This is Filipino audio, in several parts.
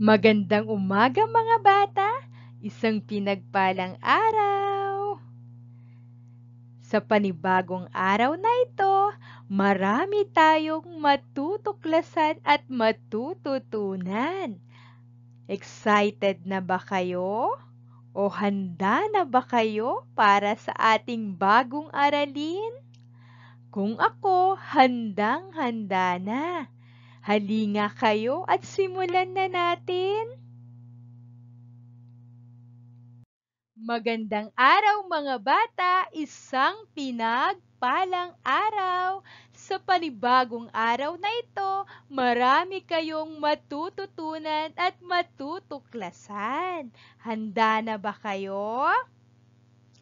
Magandang umaga mga bata! Isang pinagpalang araw! Sa panibagong araw na ito, marami tayong matutuklasan at matututunan. Excited na ba kayo? O handa na ba kayo para sa ating bagong aralin? Kung ako, handang-handa na. Halinga kayo at simulan na natin. Magandang araw mga bata, isang pinagpalang araw. Sa panibagong araw na ito, marami kayong matututunan at matutuklasan. Handa na ba kayo?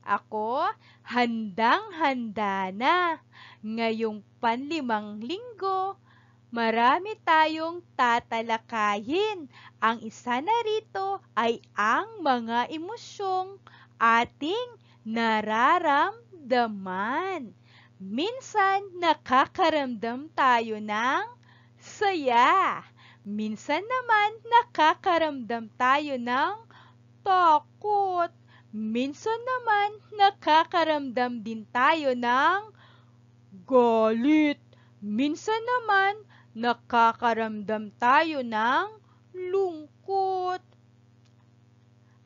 Ako, handang-handa na. Ngayong panlimang linggo, marami tayong tatalakayin. Ang isa na rito ay ang mga emosyong ating nararamdaman. Minsan nakakaramdam tayo ng saya. Minsan naman nakakaramdam tayo ng takot. Minsan naman nakakaramdam din tayo ng galit. Minsan naman nakakaramdam tayo ng lungkot.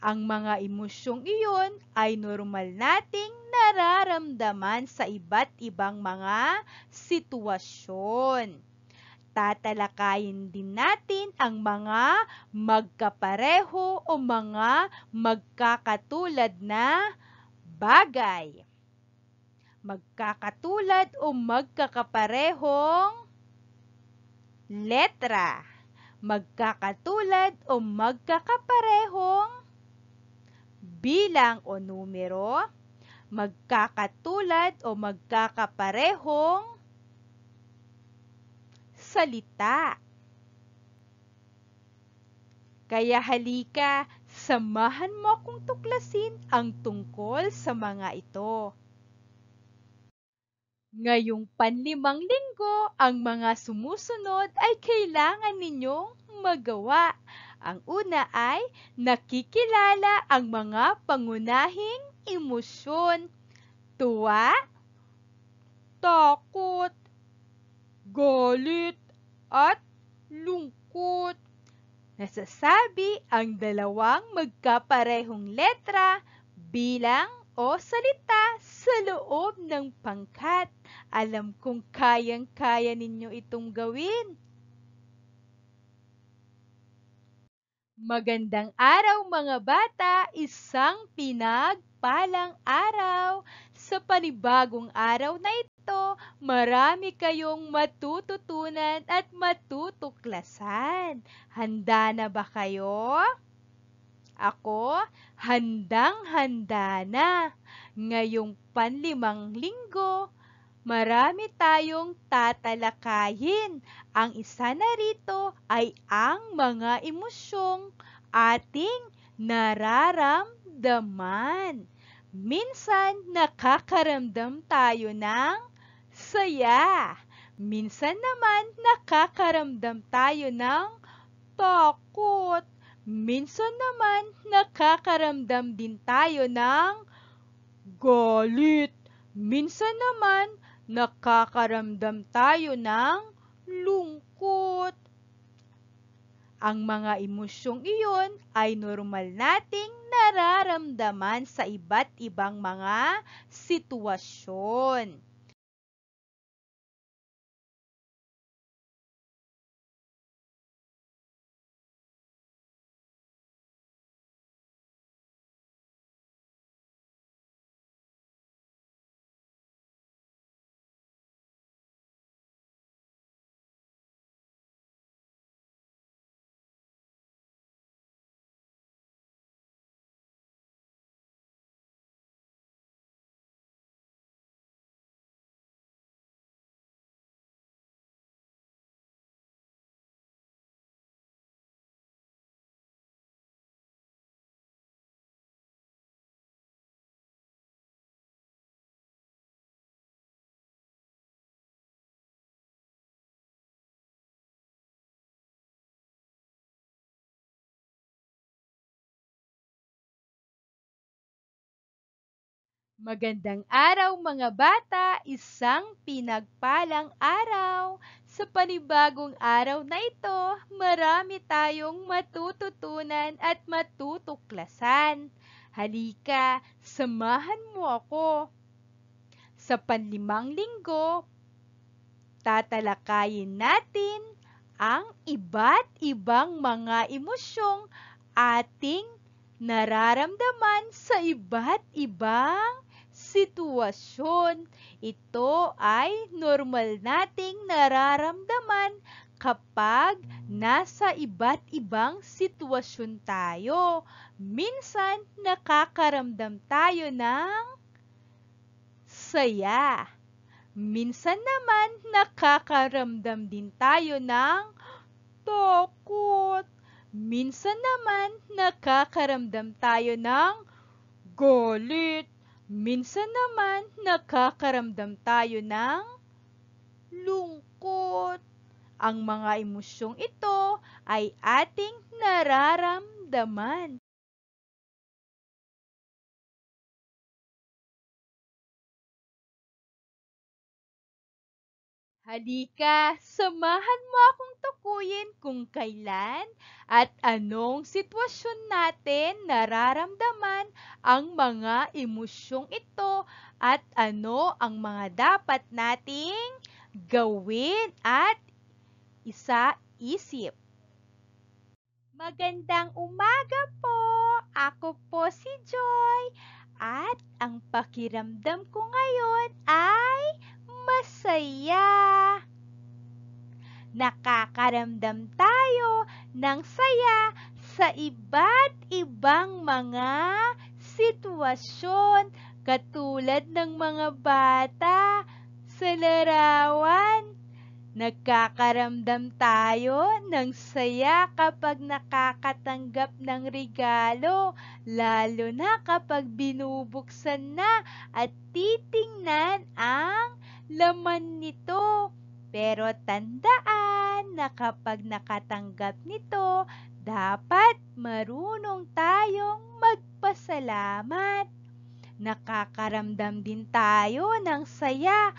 Ang mga emosyong iyon ay normal nating nararamdaman sa iba't ibang mga sitwasyon. Tatalakayin din natin ang mga magkapareho o mga magkakatulad na bagay. Magkakatulad o magkakaparehong letra. Magkakatulad o magkakaparehong bilang o numero, magkakatulad o magkakaparehong salita. Kaya halika, samahan mo akong tuklasin ang tungkol sa mga ito. Ngayong panlimang linggo, ang mga sumusunod ay kailangan ninyong magawa. Ang una ay nakikilala ang mga pangunahing emosyon. Tuwa, takot, galit, at lungkot. Nasasabi ang dalawang magkaparehong letra, bilang o salita sa loob ng pangkat. Alam kong kayang-kaya ninyo itong gawin. Magandang araw mga bata, isang pinagpalang araw. Sa panibagong araw na ito, marami kayong matututunan at matutuklasan. Handa na ba kayo? Ako, handang-handa na. Ngayong panlimang linggo, marami tayong tatalakayin. Ang isa na rito ay ang mga emosyong ating nararamdaman. Minsan nakakaramdam tayo ng saya. Minsan naman nakakaramdam tayo ng takot. Minsan naman nakakaramdam din tayo ng galit. Minsan naman nakakaramdam tayo ng lungkot. Ang mga emosyong iyon ay normal nating nararamdaman sa iba't ibang mga sitwasyon. Magandang araw mga bata, isang pinagpalang araw. Sa panibagong araw na ito, marami tayong matututunan at matutuklasan. Halika, samahan mo ako. Sa panlimang linggo, tatalakayin natin ang iba't ibang mga emosyong ating nararamdaman sa iba't ibang sitwasyon. Ito ay normal nating nararamdaman kapag nasa iba't ibang sitwasyon tayo. Minsan nakakaramdam tayo ng saya. Minsan naman nakakaramdam din tayo ng takot. Minsan naman nakakaramdam tayo ng galit. Minsan naman nakakaramdam tayo ng lungkot. Ang mga emosyong ito ay ating nararamdaman. Halika, samahan mo akong tukuyin kung kailan at anong sitwasyon natin nararamdaman ang mga emosyong ito at ano ang mga dapat nating gawin at isa-isip. Magandang umaga po! Ako po si Joy at ang pakiramdam ko ngayon ay masaya. Nakakaramdam tayo ng saya sa iba't ibang mga sitwasyon katulad ng mga bata sa larawan. Nagkakaramdam tayo ng saya kapag nakakatanggap ng regalo, lalo na kapag binubuksan na at titingnan ang laman nito. Pero tandaan na kapag nakatanggap nito, dapat marunong tayong magpasalamat. Nakakaramdam din tayo ng saya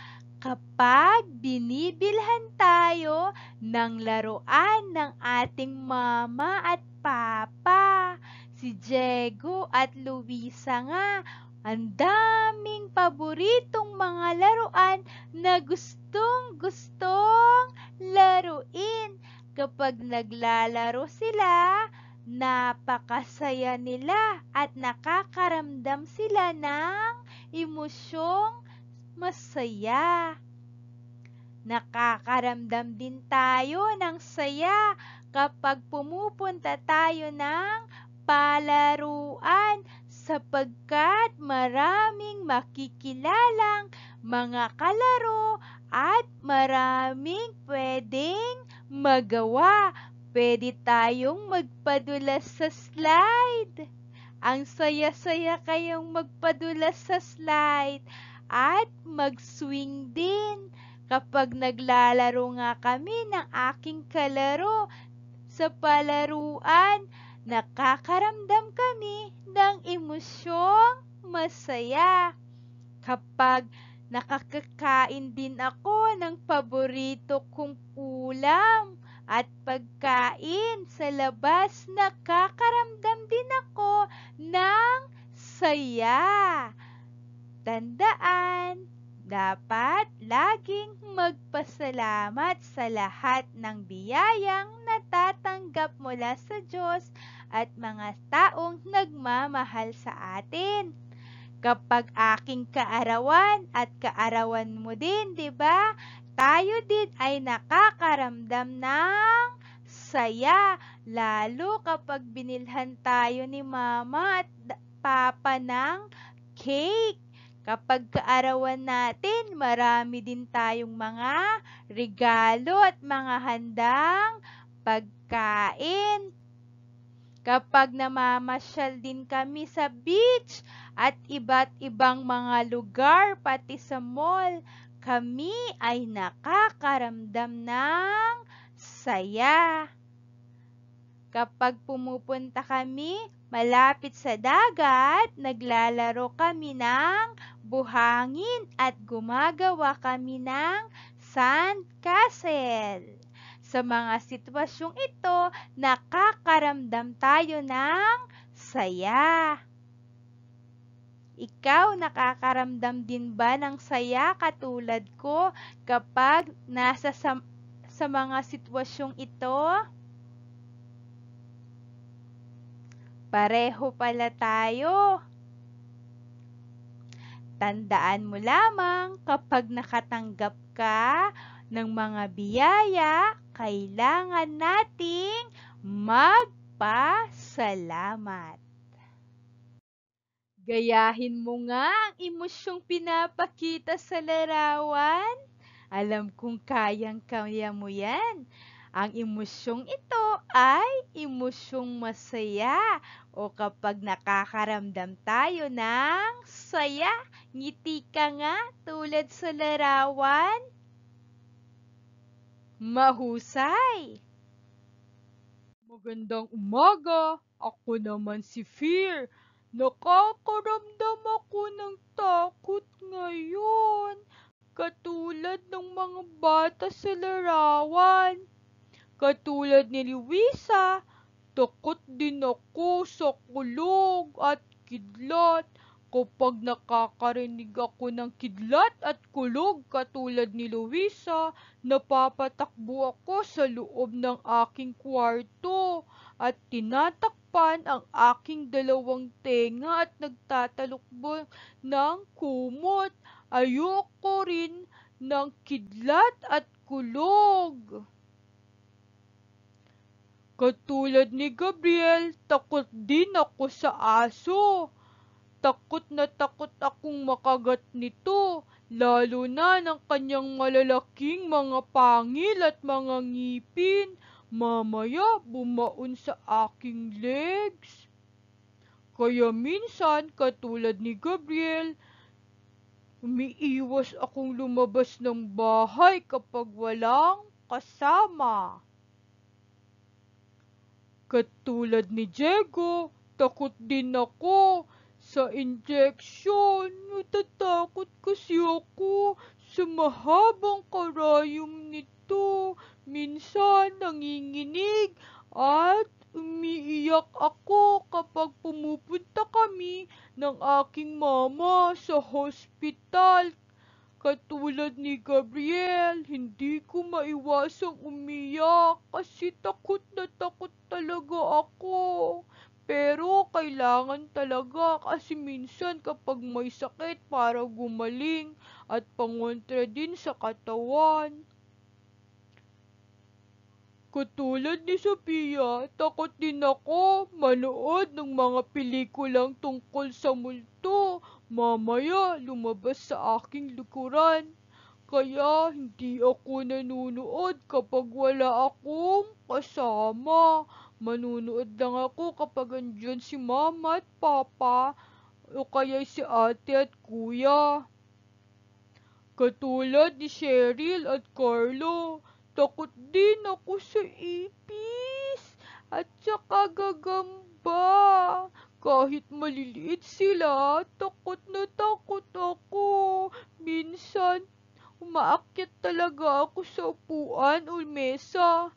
kapag binibilhan tayo ng laruan ng ating mama at papa. Si Diego at Luisa nga ang daming paboritong mga laruan na gustong-gustong laruin. Kapag naglalaro sila, napakasaya nila at nakakaramdam sila ng emosyong masaya. Nakakaramdam din tayo ng saya kapag pumupunta tayo ng palaruan sapagkat maraming makikilalang mga kalaro at maraming pwedeng magawa. Pwede tayong magpadulas sa slide. Ang saya-saya kayong magpadulas sa slide at mag-swing din. Kapag naglalaro nga kami ng aking kalaro sa palaruan, nakakaramdam kami ng emosyong masaya. Kapag nakakakain din ako ng paborito kong ulam at pagkain sa labas, nakakaramdam din ako ng saya. Tandaan, dapat laging magpasalamat sa lahat ng biyayang natatanggap mula sa Diyos at mga taong nagmamahal sa atin. Kapag aking kaarawan at kaarawan mo din, di ba? Tayo din ay nakakaramdam ng saya, lalo kapag binilhan tayo ni mama at papa ng cake. Kapag kaarawan natin, marami din tayong mga regalo at mga handang pagkain kapag namamasyal din kami sa beach at iba't ibang mga lugar pati sa mall, kami ay nakakaramdam ng saya. Kapag pumupunta kami malapit sa dagat, naglalaro kami ng buhangin at gumagawa kami ng sand castle. Sa mga sitwasyong ito, nakakaramdam tayo ng saya. Ikaw nakakaramdam din ba ng saya katulad ko kapag nasa sa, sa mga sitwasyong ito? Pareho pala tayo. Tandaan mo lamang kapag nakatanggap ka ng mga biyaya, kailangan nating magpasalamat. Gayahin mo nga ang emosyong pinapakita sa larawan. Alam kong kayang-kaya mo yan. Ang emosyong ito ay emosyong masaya o kapag nakakaramdam tayo ng saya, ngiti ka nga tulad sa larawan. Mahusay! Magandang umaga! Ako naman si Fear. Nakakaramdam ako ng takot ngayon. Katulad ng mga bata sa larawan. Katulad ni Luisa, takot din ako sa kulog at kidlat. Kapag nakakarinig ako ng kidlat at kulog katulad ni Luisa, napapatakbo ako sa loob ng aking kwarto at tinatakpan ang aking dalawang tenga at nagtatalukbo ng kumot. Ayoko rin ng kidlat at kulog. Katulad ni Gabriel, takot din ako sa aso. Takot na takot akong makagat nito, lalo na ng kanyang malalaking mga pangil at mga ngipin. Mamaya bumaon sa aking legs. Kaya minsan, katulad ni Gabriel, umiiwas akong lumabas ng bahay kapag walang kasama. Katulad ni Diego, takot din ako sa injection. Natatakot kasi ako sa mahabang karayom nito. Minsan nanginginig at umiiyak ako kapag pumupunta kami ng aking mama sa hospital Katulad ni Gabriel, hindi ko maiwasang umiyak kasi takot na takot talaga ako. Pero kailangan talaga kasi minsan kapag may sakit para gumaling at pangontra din sa katawan. Katulad ni Sophia, takot din ako manood ng mga pelikulang tungkol sa multo Mamaya lumabas sa aking likuran. Kaya hindi ako nanunood kapag wala akong kasama. Manunood lang ako kapag andyan si mama at papa o kaya si ate at kuya. Katulad ni Cheryl at Carlo, takot din ako sa ipis at saka gagamba. Kahit maliliit sila, takot na takot ako. Minsan, umaakyat talaga ako sa upuan o mesa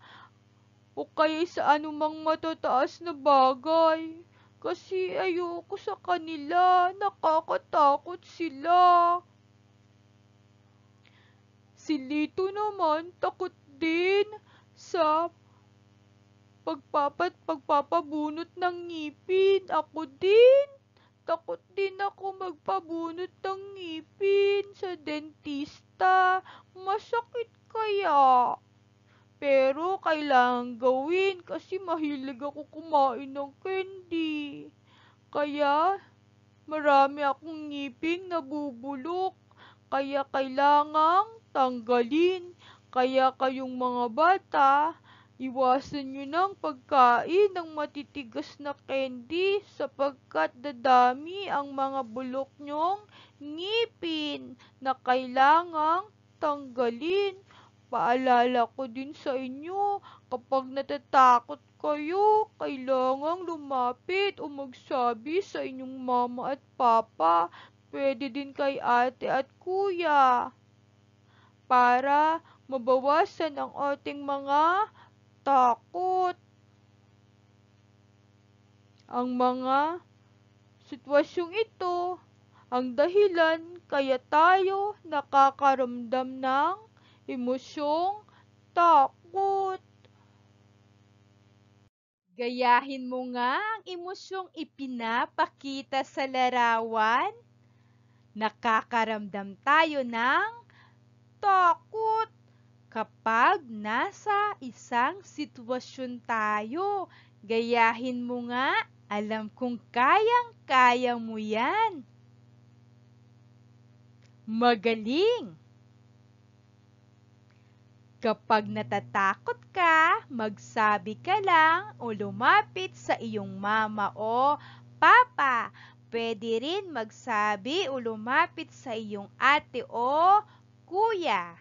o kaya sa anumang matataas na bagay. Kasi ayoko sa kanila, nakakatakot sila. Si Lito naman takot din sa pagpapat pagpapabunot ng ngipin. Ako din. Takot din ako magpabunot ng ngipin sa dentista. Masakit kaya? Pero kailangan gawin kasi mahilig ako kumain ng candy. Kaya marami akong ngiping nabubulok. Kaya kailangang tanggalin. Kaya kayong mga bata, Iwasan nyo ng pagkain ng matitigas na candy sapagkat dadami ang mga bulok nyong ngipin na kailangang tanggalin. Paalala ko din sa inyo, kapag natatakot kayo, kailangang lumapit o magsabi sa inyong mama at papa. Pwede din kay ate at kuya. Para mabawasan ang ating mga takot. Ang mga sitwasyong ito ang dahilan kaya tayo nakakaramdam ng emosyong takot. Gayahin mo nga ang emosyong ipinapakita sa larawan. Nakakaramdam tayo ng takot kapag nasa isang sitwasyon tayo. Gayahin mo nga, alam kong kayang-kaya mo yan. Magaling! Kapag natatakot ka, magsabi ka lang o lumapit sa iyong mama o papa. Pwede rin magsabi o lumapit sa iyong ate o kuya.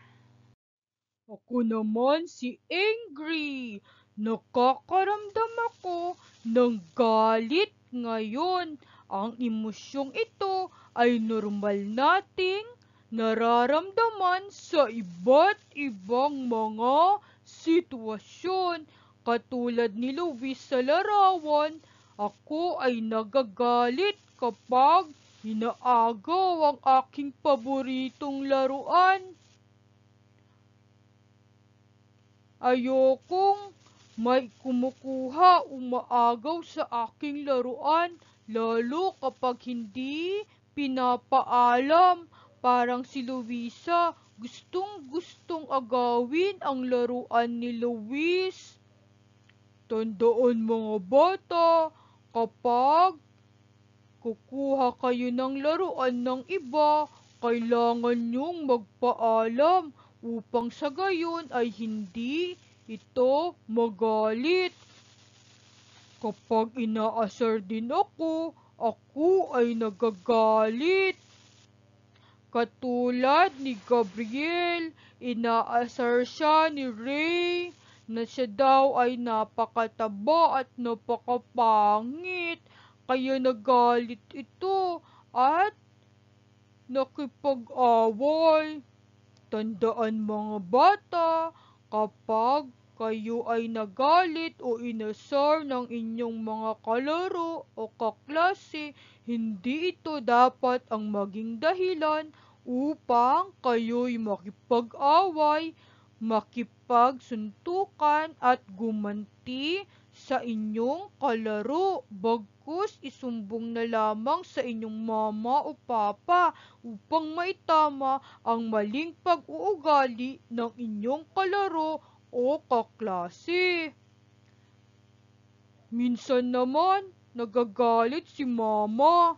Ako naman si Angry. Nakakaramdam ako ng galit ngayon. Ang emosyong ito ay normal nating nararamdaman sa iba't ibang mga sitwasyon. Katulad ni Luis sa larawan, ako ay nagagalit kapag inaagaw ang aking paboritong laruan. Ayokong may kumukuha umaagaw sa aking laruan, lalo kapag hindi pinapaalam. Parang si Luisa, gustong-gustong agawin ang laruan ni Luis. Tandaan mga bata, kapag kukuha kayo ng laruan ng iba, kailangan nyong magpaalam upang sa gayon ay hindi ito magalit. Kapag inaasar din ako, ako ay nagagalit. Katulad ni Gabriel, inaasar siya ni Ray na siya daw ay napakataba at napakapangit. Kaya nagalit ito at nakipag-away. Tandaan mga bata, Kapag kayo ay nagalit o inasar ng inyong mga kalaro o kaklase, hindi ito dapat ang maging dahilan upang kayo'y makipag-away, makipagsuntukan at gumanti sa inyong kalaro. Bagkus isumbong na lamang sa inyong mama o papa upang maitama ang maling pag-uugali ng inyong kalaro o kaklase. Minsan naman, nagagalit si mama.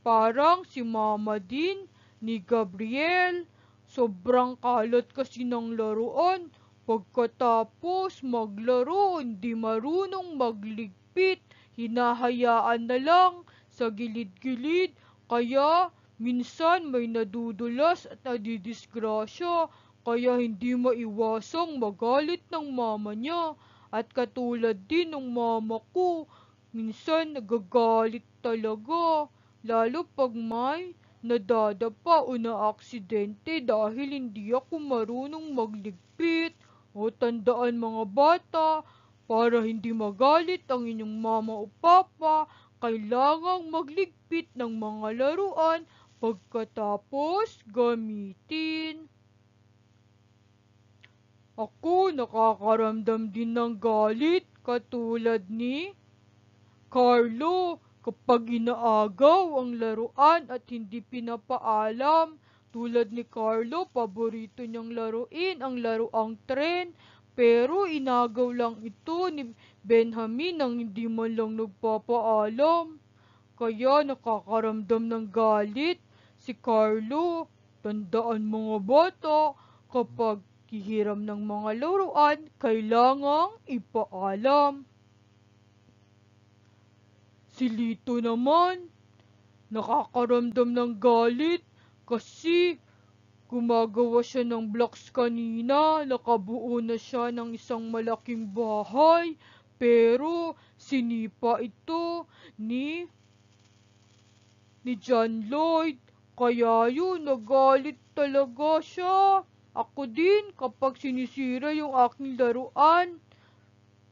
Parang si mama din ni Gabriel. Sobrang kalat kasi ng laruan. Pagkatapos maglaro, hindi marunong magligpit, hinahayaan na lang sa gilid-gilid, kaya minsan may nadudulas at nadidisgrasya, kaya hindi maiwasang magalit ng mama niya. At katulad din ng mama ko, minsan nagagalit talaga, lalo pag may nadadapa o na-aksidente dahil hindi ako marunong magligpit. O tandaan mga bata, para hindi magalit ang inyong mama o papa, kailangang magligpit ng mga laruan pagkatapos gamitin. Ako nakakaramdam din ng galit katulad ni Carlo kapag inaagaw ang laruan at hindi pinapaalam tulad ni Carlo, paborito niyang laruin ang laruang tren, pero inagaw lang ito ni Benjamin nang hindi man lang nagpapaalam. Kaya nakakaramdam ng galit si Carlo. Tandaan mga bata, kapag kihiram ng mga laruan, kailangang ipaalam. Si Lito naman, nakakaramdam ng galit kasi Gumagawa siya ng blocks kanina, nakabuo na siya ng isang malaking bahay, pero sinipa ito ni ni John Lloyd. Kaya yun, nagalit talaga siya. Ako din, kapag sinisira yung aking laruan,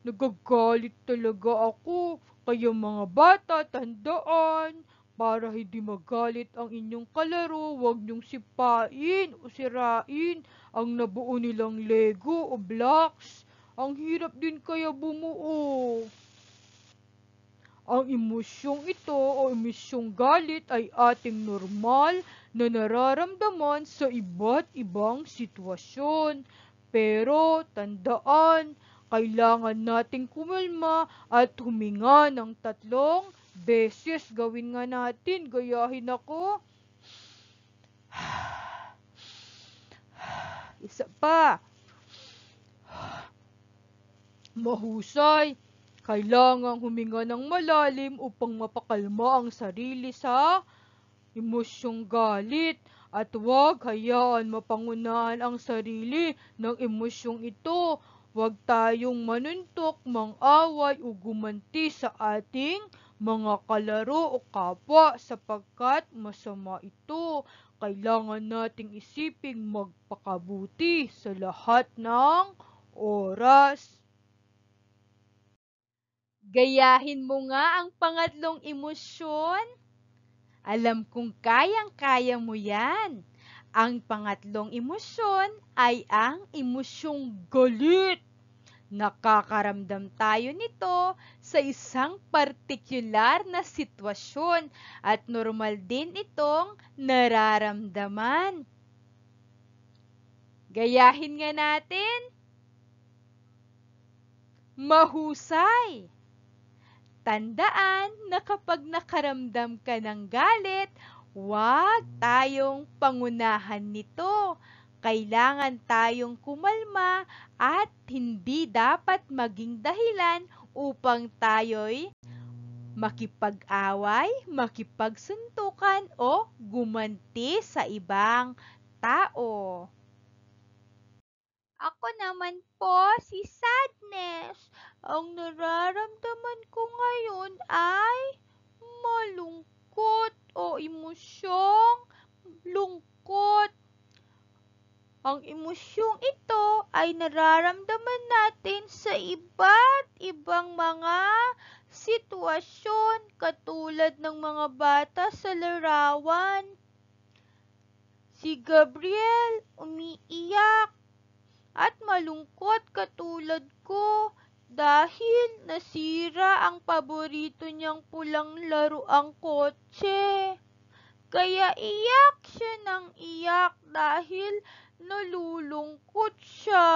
nagagalit talaga ako. Kaya mga bata, tandaan, para hindi magalit ang inyong kalaro, huwag niyong sipain o sirain ang nabuo nilang Lego o blocks. Ang hirap din kaya bumuo. Ang emosyong ito o emosyong galit ay ating normal na nararamdaman sa iba't ibang sitwasyon. Pero tandaan, kailangan nating kumalma at huminga ng tatlong beses. Gawin nga natin, gayahin ako. Isa pa. Mahusay. Kailangang huminga ng malalim upang mapakalma ang sarili sa emosyong galit at huwag hayaan mapangunahan ang sarili ng emosyong ito. Huwag tayong manuntok, mang-away o gumanti sa ating mga kalaro o kapwa sapagkat masama ito. Kailangan nating isiping magpakabuti sa lahat ng oras. Gayahin mo nga ang pangatlong emosyon. Alam kong kayang-kaya mo yan. Ang pangatlong emosyon ay ang emosyong galit. Nakakaramdam tayo nito sa isang partikular na sitwasyon at normal din itong nararamdaman. Gayahin nga natin. Mahusay. Tandaan na kapag nakaramdam ka ng galit, huwag tayong pangunahan nito. Kailangan tayong kumalma at hindi dapat maging dahilan upang tayo'y makipag-away, makipagsuntukan o gumanti sa ibang tao. Ako naman po si Sadness. Ang nararamdaman ko ngayon ay malungkot o emosyong lungkot. Ang emosyong ito ay nararamdaman natin sa iba't ibang mga sitwasyon katulad ng mga bata sa larawan. Si Gabriel umiiyak at malungkot katulad ko dahil nasira ang paborito niyang pulang laruang kotse. Kaya iyak siya ng iyak dahil nalulungkot siya.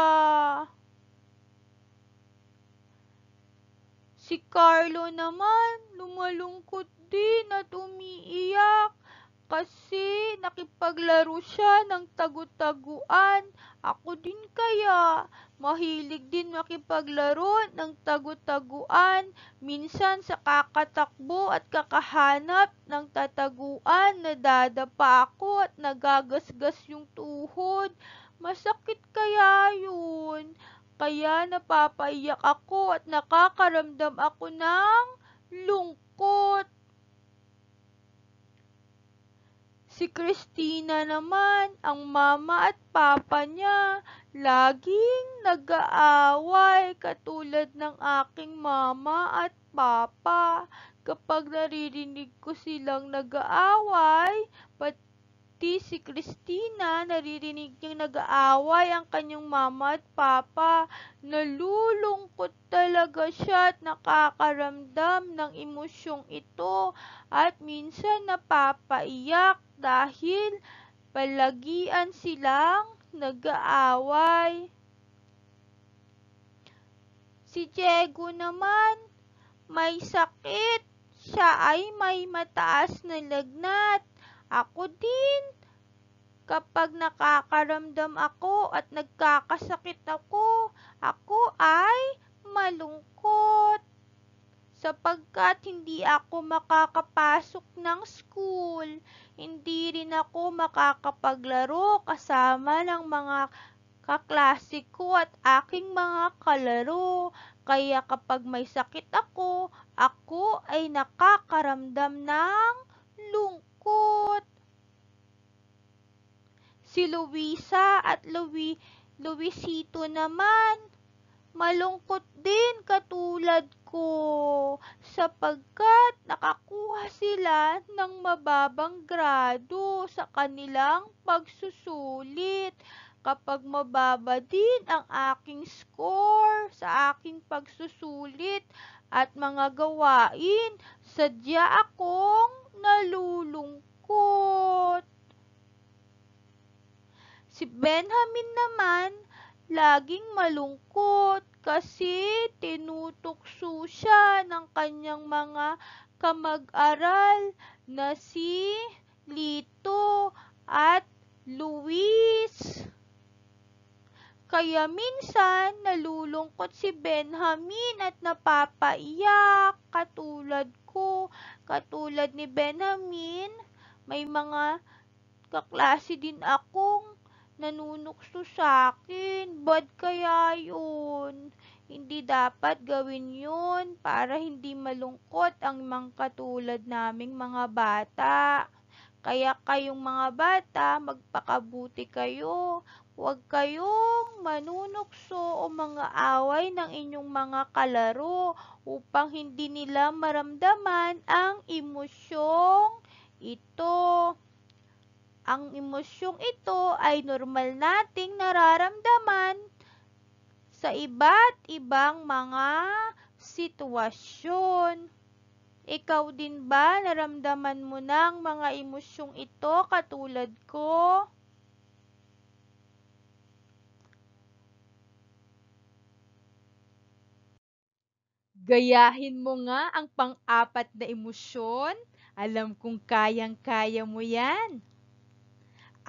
Si Carlo naman lumalungkot din at umiiyak kasi nakipaglaro siya ng tagu-taguan. Ako din kaya, mahilig din makipaglaro ng tagu-taguan. Minsan sa kakatakbo at kakahanap ng tataguan, nadadapa ako at nagagasgas yung tuhod. Masakit kaya yun. Kaya napapaiyak ako at nakakaramdam ako ng lungkot. Si Christina naman, ang mama at papa niya, laging nag-aaway katulad ng aking mama at papa. Kapag naririnig ko silang nag-aaway, pati si Christina, naririnig niyang nag-aaway ang kanyang mama at papa. Nalulungkot talaga siya at nakakaramdam ng emosyong ito at minsan napapaiyak dahil palagian silang nag-aaway. Si Diego naman, may sakit. Siya ay may mataas na lagnat. Ako din. Kapag nakakaramdam ako at nagkakasakit ako, ako ay malungkot. Sa sapagkat hindi ako makakapasok ng school. Hindi rin ako makakapaglaro kasama ng mga kaklase ko at aking mga kalaro. Kaya kapag may sakit ako, ako ay nakakaramdam ng lungkot. Si Luisa at Louis, Luisito naman, malungkot din katulad ko sapagkat nakakuha sila ng mababang grado sa kanilang pagsusulit kapag mababa din ang aking score sa aking pagsusulit at mga gawain, sadya akong nalulungkot. Si Benjamin naman, laging malungkot kasi tinutukso siya ng kanyang mga kamag-aral na si Lito at Luis. Kaya minsan nalulungkot si Benjamin at napapaiyak katulad ko. Katulad ni Benjamin, may mga kaklase din akong nanunukso sa akin. Bad kaya yun? Hindi dapat gawin yun para hindi malungkot ang mga katulad naming mga bata. Kaya kayong mga bata, magpakabuti kayo. Huwag kayong manunukso o mga away ng inyong mga kalaro upang hindi nila maramdaman ang emosyong ito. Ang emosyong ito ay normal nating nararamdaman sa iba't ibang mga sitwasyon. Ikaw din ba naramdaman mo ng mga emosyong ito katulad ko? Gayahin mo nga ang pang-apat na emosyon. Alam kong kayang-kaya mo yan.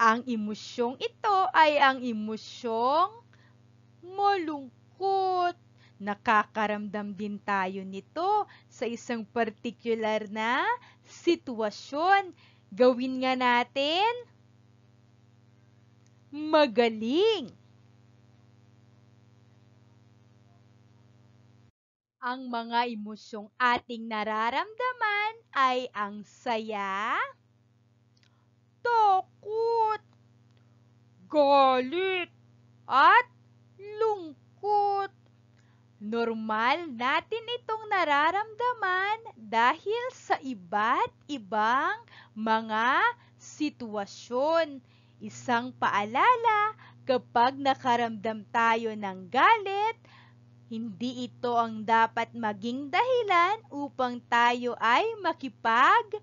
Ang emosyong ito ay ang emosyong malungkot. Nakakaramdam din tayo nito sa isang partikular na sitwasyon. Gawin nga natin magaling. Ang mga emosyong ating nararamdaman ay ang saya, takot, galit, at lungkot. Normal natin itong nararamdaman dahil sa iba't ibang mga sitwasyon. Isang paalala, kapag nakaramdam tayo ng galit, hindi ito ang dapat maging dahilan upang tayo ay makipag-away,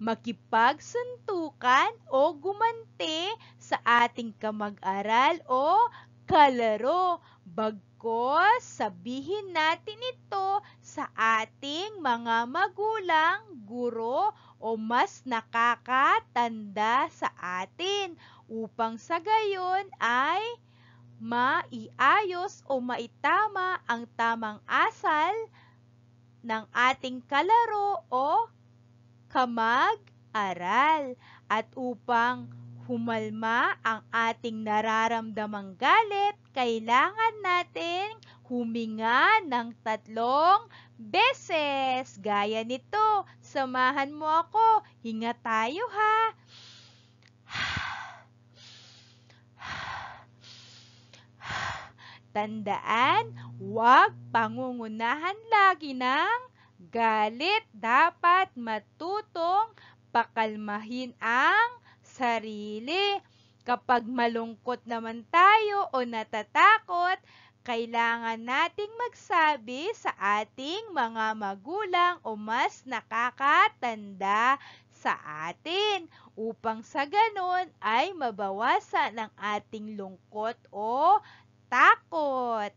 makipagsuntukan o gumante sa ating kamag-aral o kalaro. Bagkos, sabihin natin ito sa ating mga magulang, guro o mas nakakatanda sa atin upang sa gayon ay maiayos o maitama ang tamang asal ng ating kalaro o kamag-aral at upang humalma ang ating nararamdamang galit, kailangan natin huminga ng tatlong beses. Gaya nito, samahan mo ako, hinga tayo ha. Tandaan, huwag pangungunahan lagi ng galit. Dapat matutong pakalmahin ang sarili. Kapag malungkot naman tayo o natatakot, kailangan nating magsabi sa ating mga magulang o mas nakakatanda sa atin upang sa ganon ay mabawasan ang ating lungkot o takot.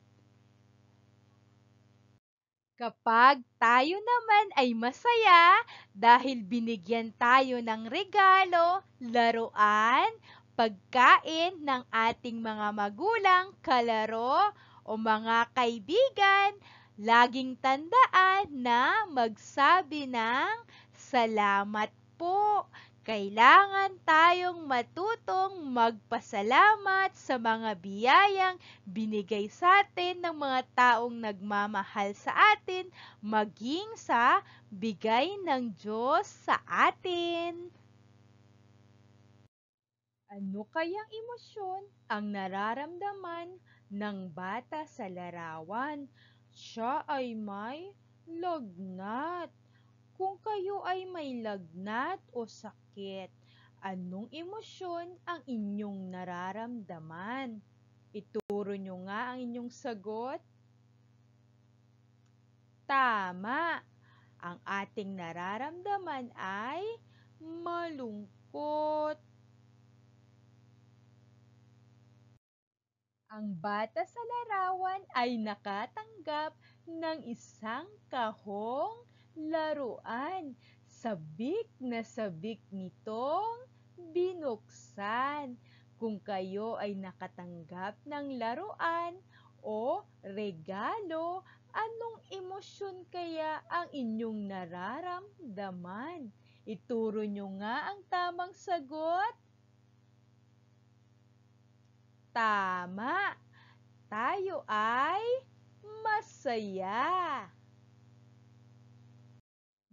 Kapag tayo naman ay masaya dahil binigyan tayo ng regalo, laruan, pagkain ng ating mga magulang, kalaro, o mga kaibigan, laging tandaan na magsabi ng salamat po. Kailangan tayong matutong magpasalamat sa mga biyayang binigay sa atin ng mga taong nagmamahal sa atin, maging sa bigay ng Diyos sa atin. Ano kayang emosyon ang nararamdaman ng bata sa larawan? Siya ay may lagnat. Kung kayo ay may lagnat o sakit, anong emosyon ang inyong nararamdaman? Ituro nyo nga ang inyong sagot. Tama! Ang ating nararamdaman ay malungkot. Ang bata sa larawan ay nakatanggap ng isang kahong laruan. Sabik na sabik nitong binuksan. Kung kayo ay nakatanggap ng laruan o regalo, anong emosyon kaya ang inyong nararamdaman? Ituro nyo nga ang tamang sagot. Tama! Tayo ay masaya!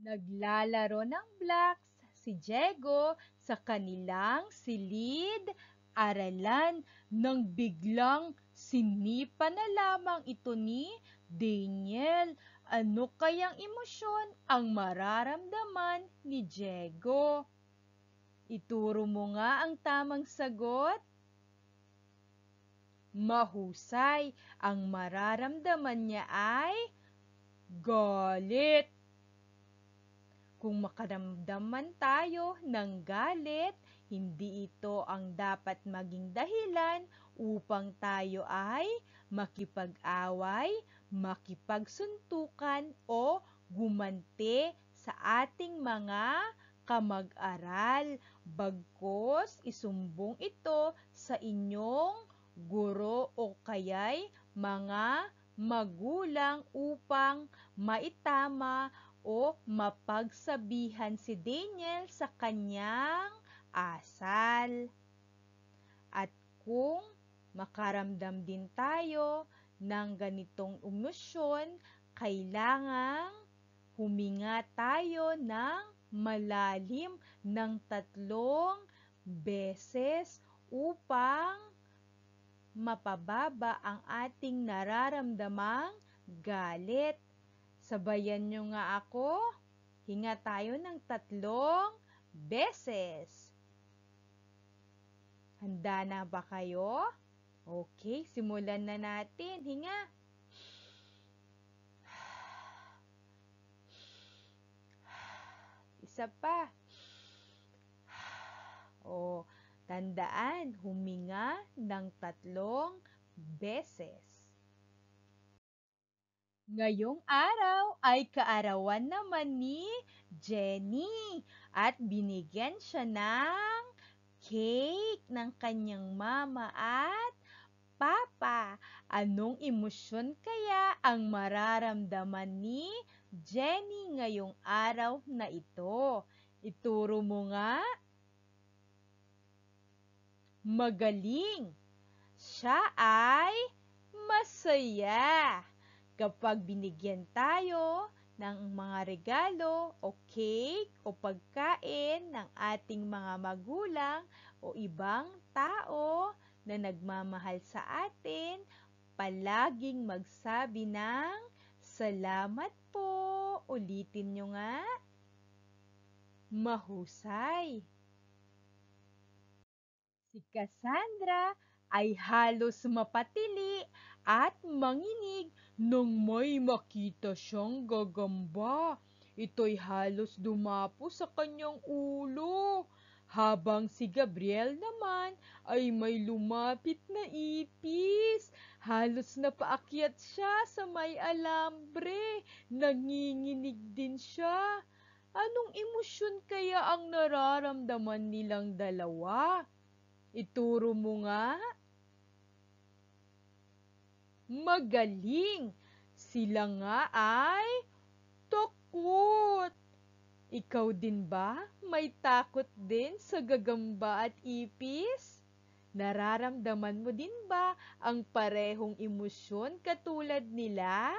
Naglalaro ng blocks si Diego sa kanilang silid aralan nang biglang sinipa na lamang ito ni Daniel. Ano kayang emosyon ang mararamdaman ni Diego? Ituro mo nga ang tamang sagot. Mahusay, ang mararamdaman niya ay galit. Kung makaramdaman tayo ng galit, hindi ito ang dapat maging dahilan upang tayo ay makipag-away, makipagsuntukan o gumante sa ating mga kamag-aral. Bagkos isumbong ito sa inyong guro o kaya'y mga magulang upang maitama o mapagsabihan si Daniel sa kanyang asal. At kung makaramdam din tayo ng ganitong emosyon, kailangang huminga tayo ng malalim ng tatlong beses upang mapababa ang ating nararamdamang galit. Sabayan nyo nga ako. Hinga tayo ng tatlong beses. Handa na ba kayo? Okay, simulan na natin. Hinga. Isa pa. O, tandaan, huminga ng tatlong beses. Ngayong araw ay kaarawan naman ni Jenny at binigyan siya ng cake ng kanyang mama at papa. Anong emosyon kaya ang mararamdaman ni Jenny ngayong araw na ito? Ituro mo nga. Magaling. Siya ay masaya kapag binigyan tayo ng mga regalo o cake o pagkain ng ating mga magulang o ibang tao na nagmamahal sa atin, palaging magsabi ng salamat po. Ulitin nyo nga. Mahusay. Si Cassandra ay halos mapatili at manginig nang may makita siyang gagamba. Ito'y halos dumapo sa kanyang ulo. Habang si Gabriel naman ay may lumapit na ipis. Halos napaakyat siya sa may alambre. Nanginginig din siya. Anong emosyon kaya ang nararamdaman nilang dalawa? Ituro mo nga. Magaling! Sila nga ay takot. Ikaw din ba may takot din sa gagamba at ipis? Nararamdaman mo din ba ang parehong emosyon katulad nila?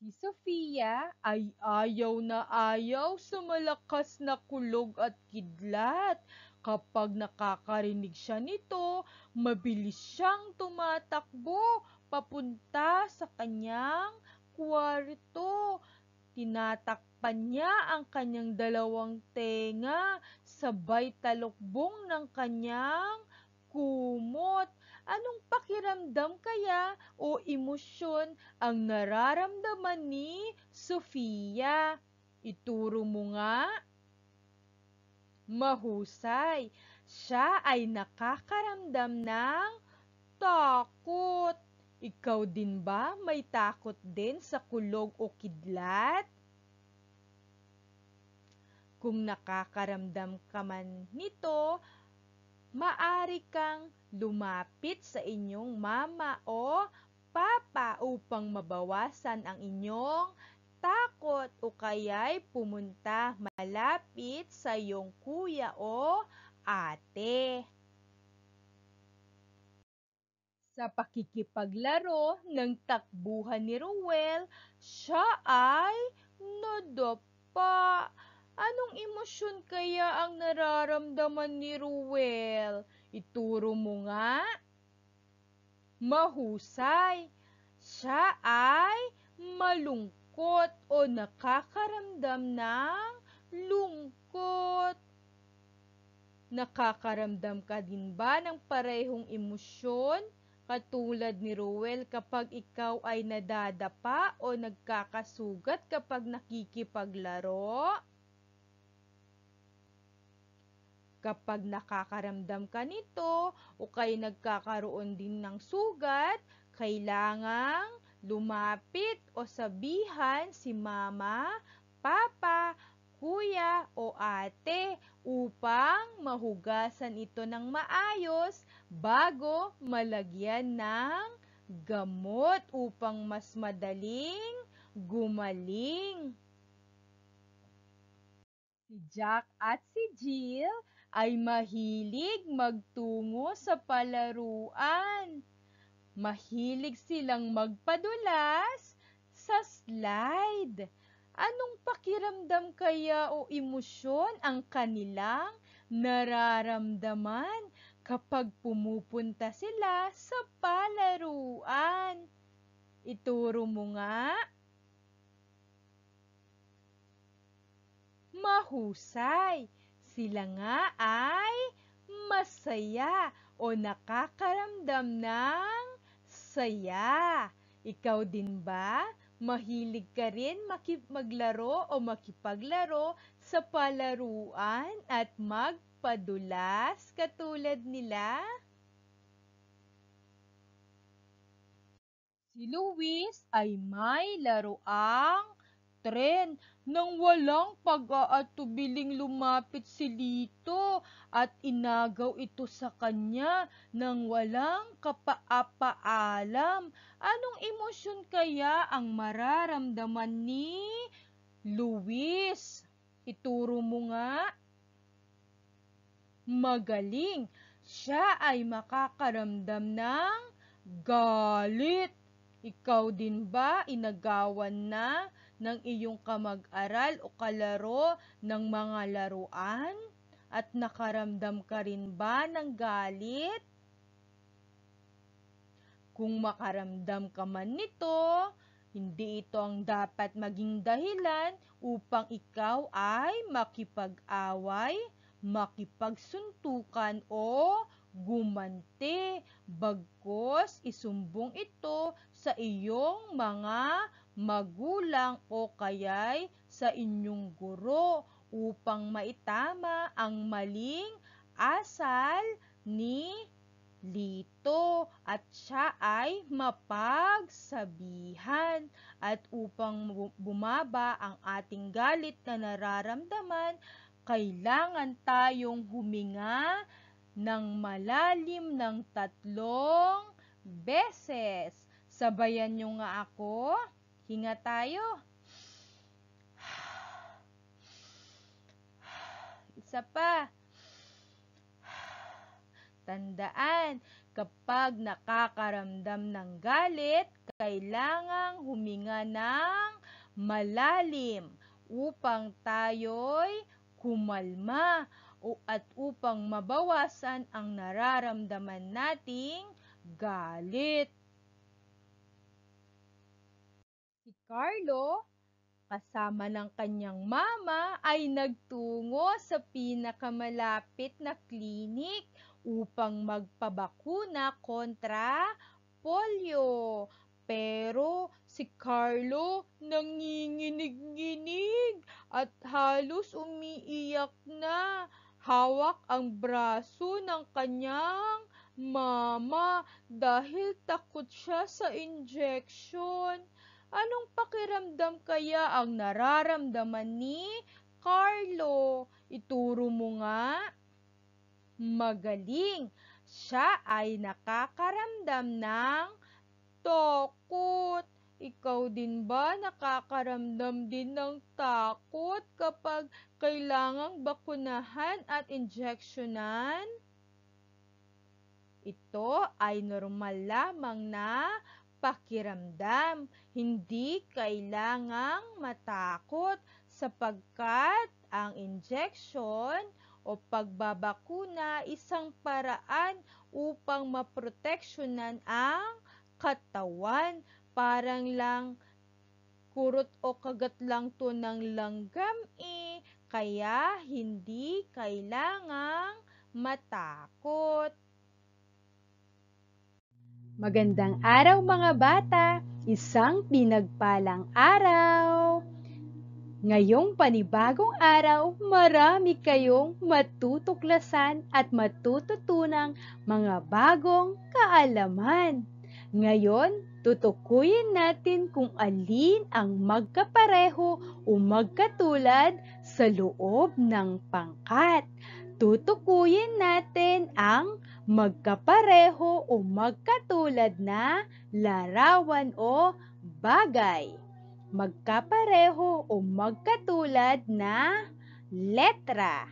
Si Sofia ay ayaw na ayaw sa malakas na kulog at kidlat. Kapag nakakarinig siya nito, mabilis siyang tumatakbo papunta sa kanyang kwarto. Tinatakpan niya ang kanyang dalawang tenga, sabay talukbong ng kanyang kumot. Anong pakiramdam kaya o emosyon ang nararamdaman ni Sofia? Ituro mo nga. Mahusay. Siya ay nakakaramdam ng takot. Ikaw din ba may takot din sa kulog o kidlat? Kung nakakaramdam ka man nito, maari kang lumapit sa inyong mama o papa upang mabawasan ang inyong takot o kaya'y pumunta malapit sa iyong kuya o ate. Sa pakikipaglaro ng takbuhan ni Ruel, siya ay nadapa. Anong emosyon kaya ang nararamdaman ni Ruel? Ituro mo nga. Mahusay. Siya ay malungkot o nakakaramdam ng lungkot. Nakakaramdam ka din ba ng parehong emosyon katulad ni Ruel kapag ikaw ay nadadapa o nagkakasugat kapag nakikipaglaro? Kapag nakakaramdam ka nito o kay nagkakaroon din ng sugat, kailangang lumapit o sabihan si mama, papa, kuya o ate upang mahugasan ito ng maayos bago malagyan ng gamot upang mas madaling gumaling. Si Jack at si Jill ay mahilig magtungo sa palaruan. Mahilig silang magpadulas sa slide. Anong pakiramdam kaya o emosyon ang kanilang nararamdaman kapag pumupunta sila sa palaruan? Ituro mo nga. Mahusay. Sila nga ay masaya o nakakaramdam ng saya. Ikaw din ba? Mahilig ka rin maglaro o makipaglaro sa palaruan at magpadulas katulad nila? Si Luis ay may laruang tren nang walang pag-aatubiling lumapit si Lito at inagaw ito sa kanya nang walang kapaalam. Anong emosyon kaya ang mararamdaman ni Luis? Ituro mo nga. Magaling. Siya ay makakaramdam ng galit. Ikaw din ba inagawan na ng iyong kamag-aral o kalaro ng mga laruan? At nakaramdam ka rin ba ng galit? Kung makaramdam ka man nito, hindi ito ang dapat maging dahilan upang ikaw ay makipag-away, makipagsuntukan o gumante. Bagkos isumbong ito sa iyong mga magulang o kaya'y sa inyong guro upang maitama ang maling asal ni Lito at siya ay mapagsabihan at upang bumaba ang ating galit na nararamdaman, kailangan tayong huminga ng malalim ng tatlong beses. Sabayan nyo nga ako. Hinga tayo. Isa pa. Tandaan, kapag nakakaramdam ng galit, kailangang huminga ng malalim upang tayo'y kumalma at upang mabawasan ang nararamdaman nating galit. Carlo, kasama ng kanyang mama, ay nagtungo sa pinakamalapit na klinik upang magpabakuna kontra polio. Pero si Carlo nanginginig-nginig at halos umiiyak na. Hawak ang braso ng kanyang mama dahil takot siya sa injection. Anong pakiramdam kaya ang nararamdaman ni Carlo? Ituro mo nga. Magaling. Siya ay nakakaramdam ng takot. Ikaw din ba nakakaramdam din ng takot kapag kailangang bakunahan at injeksyonan? Ito ay normal lamang na pakiramdam. Hindi kailangang matakot sapagkat ang injection o pagbabakuna isang paraan upang maproteksyonan ang katawan. Parang lang kurot o kagat lang to ng langgam eh, kaya hindi kailangang matakot. Magandang araw mga bata! Isang pinagpalang araw! Ngayong panibagong araw, marami kayong matutuklasan at matututunang mga bagong kaalaman. Ngayon, tutukuyin natin kung alin ang magkapareho o magkatulad sa loob ng pangkat. Tutukuyin natin ang magkapareho o magkatulad na larawan o bagay. Magkapareho o magkatulad na letra.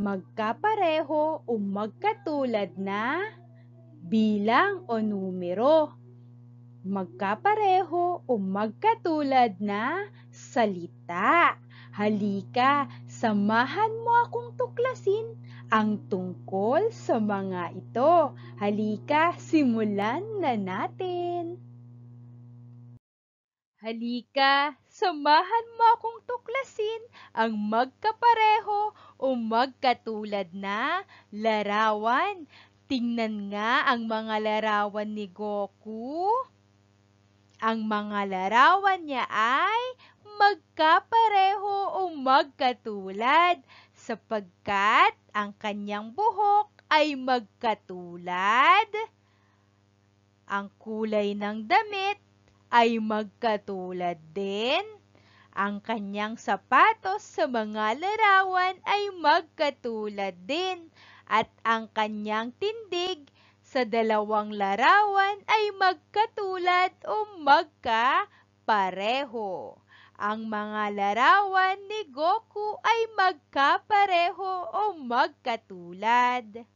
Magkapareho o magkatulad na bilang o numero. Magkapareho o magkatulad na salita. Halika, samahan mo akong tuklasin ang tungkol sa mga ito. Halika, simulan na natin. Halika, samahan mo akong tuklasin ang magkapareho o magkatulad na larawan. Tingnan nga ang mga larawan ni Goku. Ang mga larawan niya ay magkapareho o magkatulad sapagkat ang kanyang buhok ay magkatulad. Ang kulay ng damit ay magkatulad din. Ang kanyang sapatos sa mga larawan ay magkatulad din. At ang kanyang tindig sa dalawang larawan ay magkatulad o magkapareho. Ang mga larawan ni Goku ay magkapareho o magkatulad.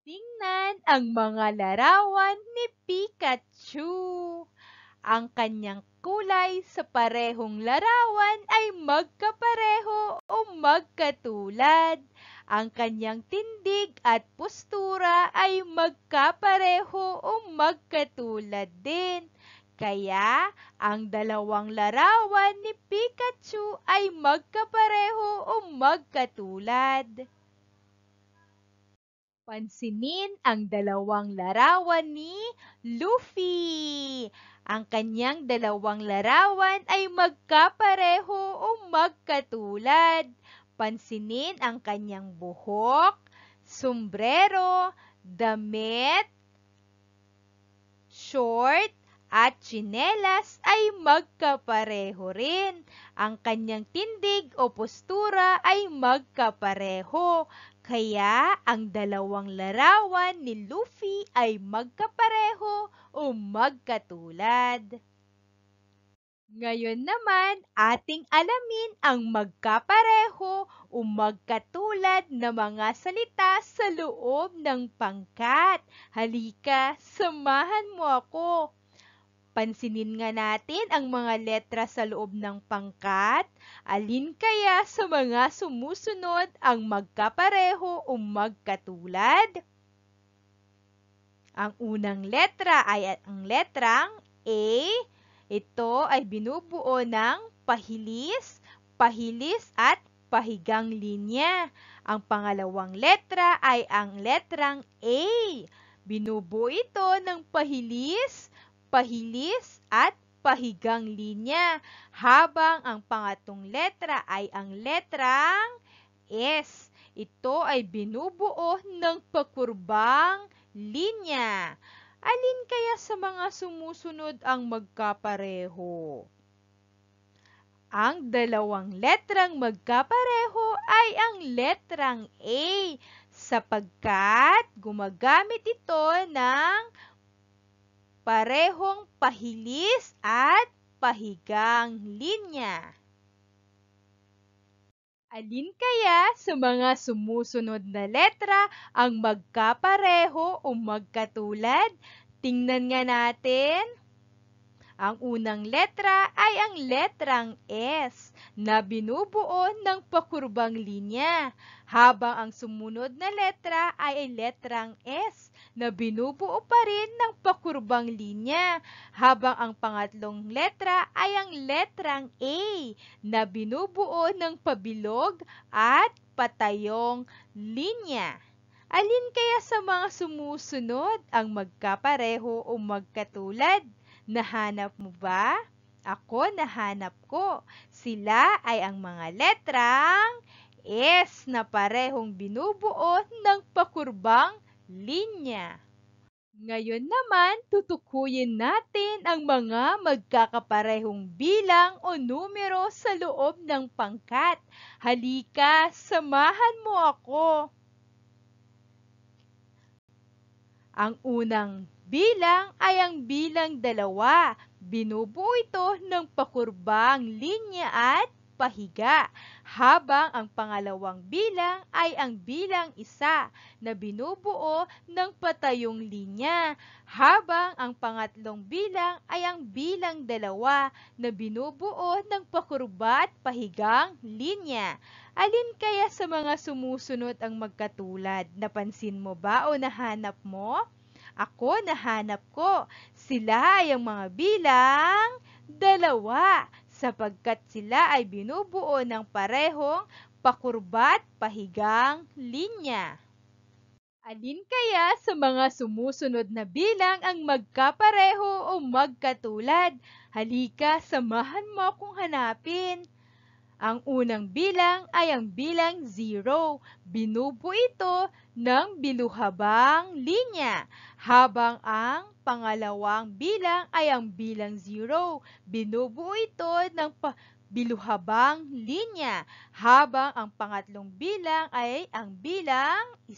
Tingnan ang mga larawan ni Pikachu. Ang kanyang kulay sa parehong larawan ay magkapareho o magkatulad. Ang kanyang tindig at postura ay magkapareho o magkatulad din. Kaya, ang dalawang larawan ni Pikachu ay magkapareho o magkatulad. Pansinin ang dalawang larawan ni Luffy. Ang kanyang dalawang larawan ay magkapareho o magkatulad. Pansinin ang kanyang buhok, sombrero, damit, short, at tsinelas ay magkapareho rin. Ang kanyang tindig o postura ay magkapareho. Kaya ang dalawang larawan ni Luffy ay magkapareho o magkatulad. Ngayon naman, ating alamin ang magkapareho o magkatulad na mga salita sa loob ng pangkat. Halika, samahan mo ako. Pansinin nga natin ang mga letra sa loob ng pangkat. Alin kaya sa mga sumusunod ang magkapareho o magkatulad? Ang unang letra ay ang letrang A, ito ay binubuo ng pahilis, pahilis at pahigang linya. Ang pangalawang letra ay ang letrang A. Binubuo ito ng pahilis, pahilis at pahigang linya. Habang ang pangatong letra ay ang letrang S. Ito ay binubuo ng pakurbang linya. Alin kaya sa mga sumusunod ang magkapareho? Ang dalawang letrang magkapareho ay ang letrang A sapagkat gumagamit ito ng parehong pahilis at pahigang linya. Alin kaya sa mga sumusunod na letra ang magkapareho o magkatulad? Tingnan nga natin. Ang unang letra ay ang letrang S na binubuo ng pakurbang linya, habang ang sumunod na letra ay ang letrang S na binubuo pa rin ng pakurbang linya, habang ang pangatlong letra ay ang letrang A na binubuo ng pabilog at patayong linya. Alin kaya sa mga sumusunod ang magkapareho o magkatulad? Nahanap mo ba? Ako nahanap ko. Sila ay ang mga letrang S na parehong binubuo ng pakurbang linya. Ngayon naman, tutukuyin natin ang mga magkakaparehong bilang o numero sa loob ng pangkat. Halika, samahan mo ako. Ang unang bilang ay ang bilang dalawa. Binubuo ito ng pakurbang linya at pahiga, habang ang pangalawang bilang ay ang bilang isa na binubuo ng patayong linya, habang ang pangatlong bilang ay ang bilang dalawa na binubuo ng pakurba at pahigang linya. Alin kaya sa mga sumusunod ang magkatulad? Napansin mo ba o nahanap mo? Ako nahanap ko. Sila ay ang mga bilang dalawa sapagkat sila ay binubuo ng parehong pakurbat pahigang linya. Alin kaya sa mga sumusunod na bilang ang magkapareho o magkatulad? Halika, samahan mo akong hanapin. Ang unang bilang ay ang bilang 0. Binubuo ito ng biluhabang linya, habang ang pangalawang bilang ay ang bilang 0. Binubuo ito ng biluhabang linya, habang ang pangatlong bilang ay ang bilang 1.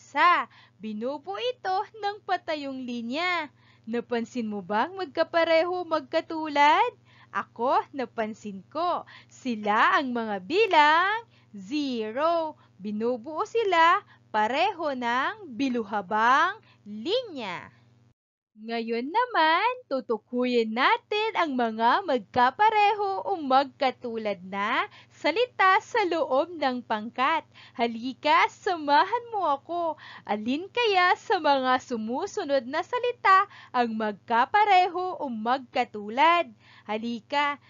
Binubuo ito ng patayong linya. Napansin mo bang magkapareho magkatulad? Ako, napansin ko, sila ang mga bilang 0. Binubuo sila pareho ng biluhabang linya. Ngayon naman, tutukuyin natin ang mga magkapareho o magkatulad na salita sa loob ng pangkat. Halika, samahan mo ako. Alin kaya sa mga sumusunod na salita ang magkapareho o magkatulad? Halika,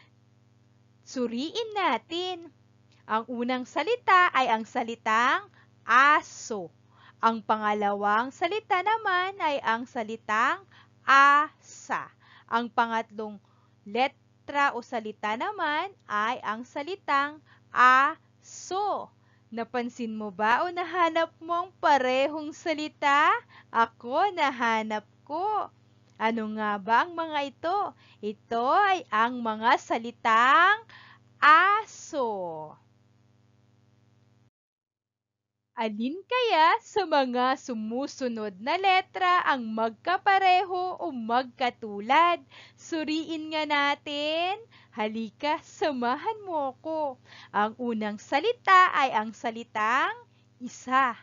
suriin natin. Ang unang salita ay ang salitang aso. Ang pangalawang salita naman ay ang salitang asa. Ang pangatlong letra o salita naman ay ang salitang aso. Napansin mo ba o nahanap mo ang parehong salita? Ako nahanap ko. Ano nga ba ang mga ito? Ito ay ang mga salitang aso. Alin kaya sa mga sumusunod na letra ang magkapareho o magkatulad? Suriin nga natin. Halika, samahan mo ako. Ang unang salita ay ang salitang isa.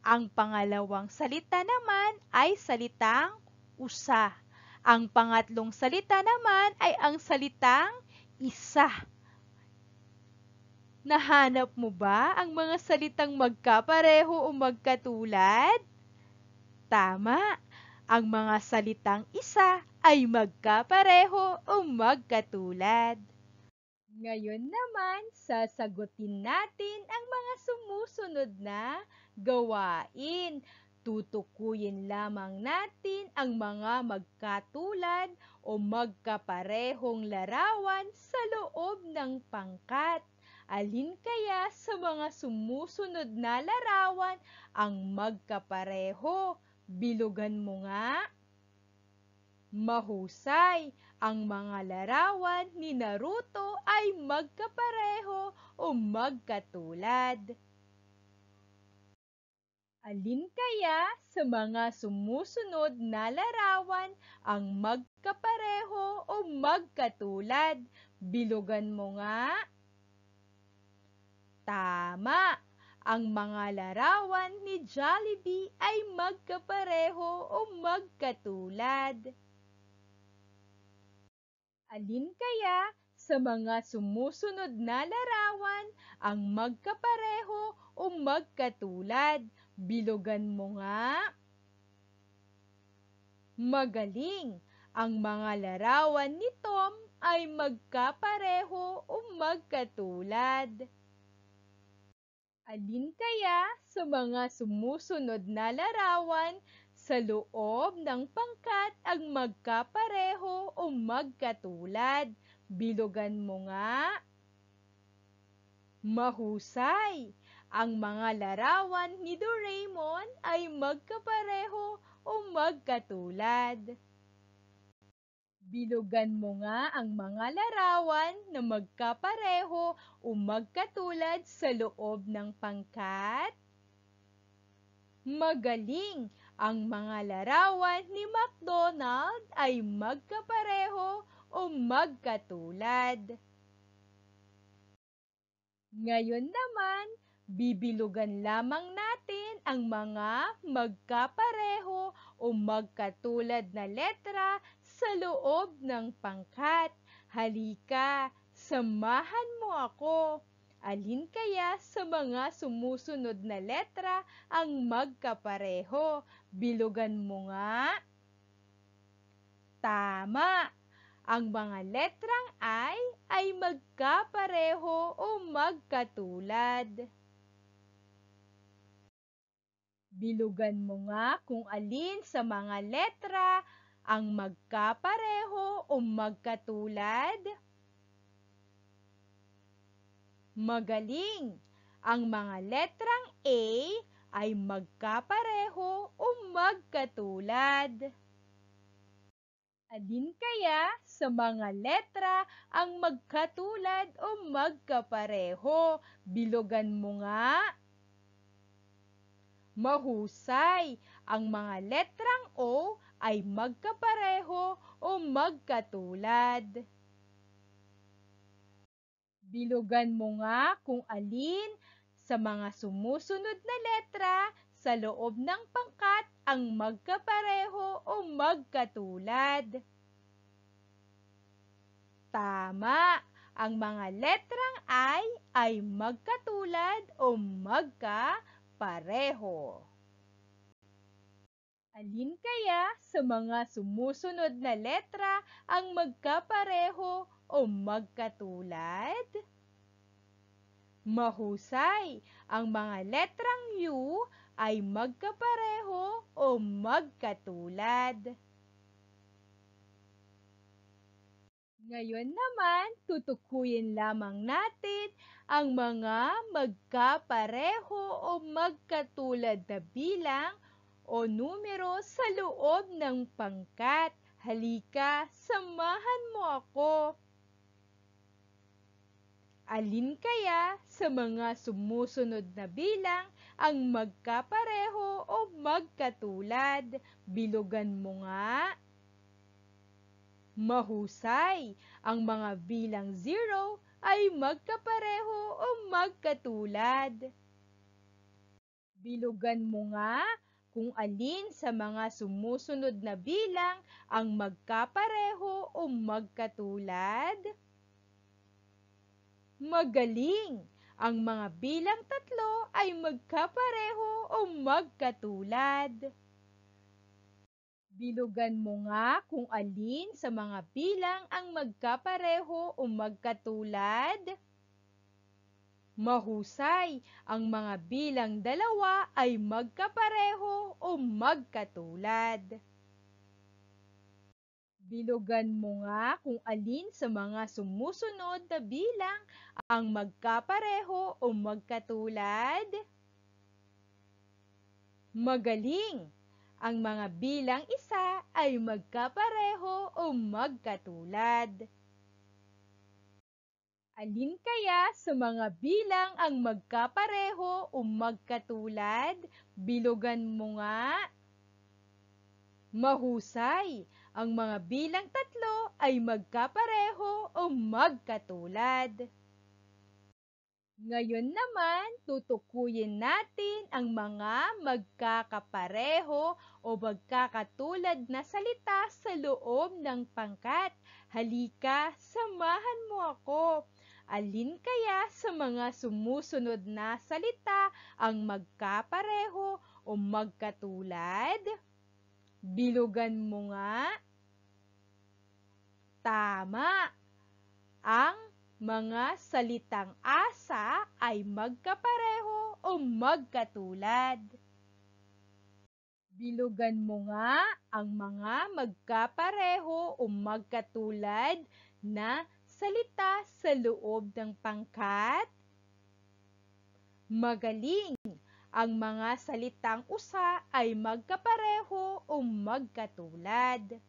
Ang pangalawang salita naman ay salitang usa. Ang pangatlong salita naman ay ang salitang isa. Nahanap mo ba ang mga salitang magkapareho o magkatulad? Tama, ang mga salitang isa ay magkapareho o magkatulad. Ngayon naman, sasagutin natin ang mga sumusunod na gawain. Tutukuyin lamang natin ang mga magkatulad o magkaparehong larawan sa loob ng pangkat. Alin kaya sa mga sumusunod na larawan ang magkapareho? Bilugan mo nga. Mahusay, ang mga larawan ni Naruto ay magkapareho o magkatulad. Alin kaya sa mga sumusunod na larawan ang magkapareho o magkatulad? Bilugan mo nga. Tama! Ang mga larawan ni Jollibee ay magkapareho o magkatulad. Alin kaya sa mga sumusunod na larawan ang magkapareho o magkatulad? Bilugan mo nga. Magaling! Ang mga larawan ni Tom ay magkapareho o magkatulad. Alin kaya sa mga sumusunod na larawan sa loob ng pangkat ang magkapareho o magkatulad? Bilugan mo nga. Mahusay! Ang mga larawan ni Doraemon ay magkapareho o magkatulad. Bilugan mo nga ang mga larawan na magkapareho o magkatulad sa loob ng pangkat. Magaling! Ang mga larawan ni McDonald ay magkapareho o magkatulad. Ngayon naman, bibilugan lamang natin ang mga magkapareho o magkatulad na letra sa loob ng pangkat. Halika, samahan mo ako. Alin kaya sa mga sumusunod na letra ang magkapareho? Bilugan mo nga. Tama! Ang mga letrang I ay magkapareho o magkatulad. Bilugan mo nga kung alin sa mga letra ang magkapareho o magkatulad? Magaling! Ang mga letrang A ay magkapareho o magkatulad. Alin kaya sa mga letra ang magkatulad o magkapareho? Bilogan mo nga. Mahusay! Ang mga letrang O ay magkapareho o magkatulad. Bilugan mo nga kung alin sa mga sumusunod na letra sa loob ng pangkat ang magkapareho o magkatulad. Tama! Ang mga letrang I ay magkatulad o magkapareho. Alin kaya sa mga sumusunod na letra ang magkapareho o magkatulad? Mahusay! Ang mga letrang U ay magkapareho o magkatulad. Ngayon naman, tutukuyin lamang natin ang mga magkapareho o magkatulad na bilang o numero sa loob ng pangkat. Halika, samahan mo ako. Alin kaya sa mga sumusunod na bilang ang magkapareho o magkatulad. Bilugan mo nga. Mahusay. Ang mga bilang zero ay magkapareho o magkatulad. Bilugan mo nga kung alin sa mga sumusunod na bilang ang magkapareho o magkatulad. Magaling! Ang mga bilang tatlo ay magkapareho o magkatulad. Bilugan mo nga kung alin sa mga bilang ang magkapareho o magkatulad. Mahusay, ang mga bilang dalawa ay magkapareho o magkatulad. Bilugan mo nga kung alin sa mga sumusunod na bilang ang magkapareho o magkatulad. Magaling! Ang mga bilang isa ay magkapareho o magkatulad. Alin kaya sa mga bilang ang magkapareho o magkatulad? Bilugan mo nga. Mahusay! Ang mga bilang tatlo ay magkapareho o magkatulad. Ngayon naman, tutukuyin natin ang mga magkakapareho o magkakatulad na salita sa loob ng pangkat. Halika, samahan mo ako. Alin kaya sa mga sumusunod na salita ang magkapareho o magkatulad? Bilugan mo nga. Tama. Ang mga salitang asa ay magkapareho o magkatulad. Bilugan mo nga ang mga magkapareho o magkatulad na salita sa loob ng pangkat. Magaling! Ang mga salitang usa ay magkapareho o magkatulad.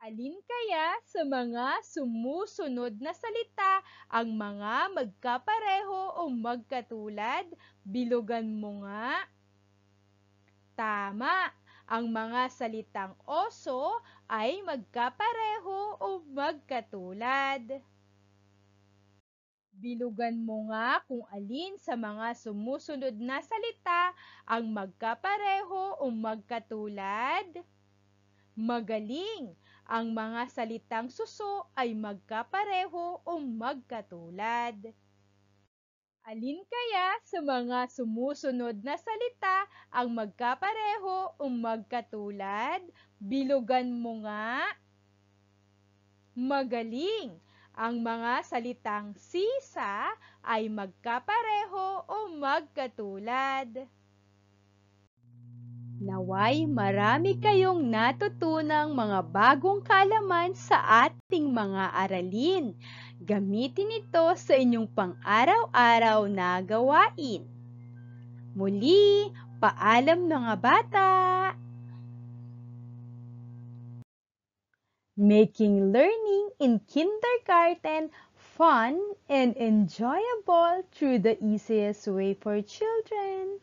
Alin kaya sa mga sumusunod na salita ang mga magkapareho o magkatulad? Bilugan mo nga. Tama! Ang mga salitang oso ay magkapareho o magkatulad. Bilugan mo nga kung alin sa mga sumusunod na salita ang magkapareho o magkatulad. Magaling! Ang mga salitang suso ay magkapareho o magkatulad. Alin kaya sa mga sumusunod na salita ang magkapareho o magkatulad? Bilugan mo nga. Magaling! Ang mga salitang sisa ay magkapareho o magkatulad. Naway marami kayong natutunang mga bagong kalaman sa ating mga aralin. Gamitin ito sa inyong pang-araw-araw na gawain. Muli, paalam mga bata! Making learning in kindergarten fun and enjoyable through the easiest way for children.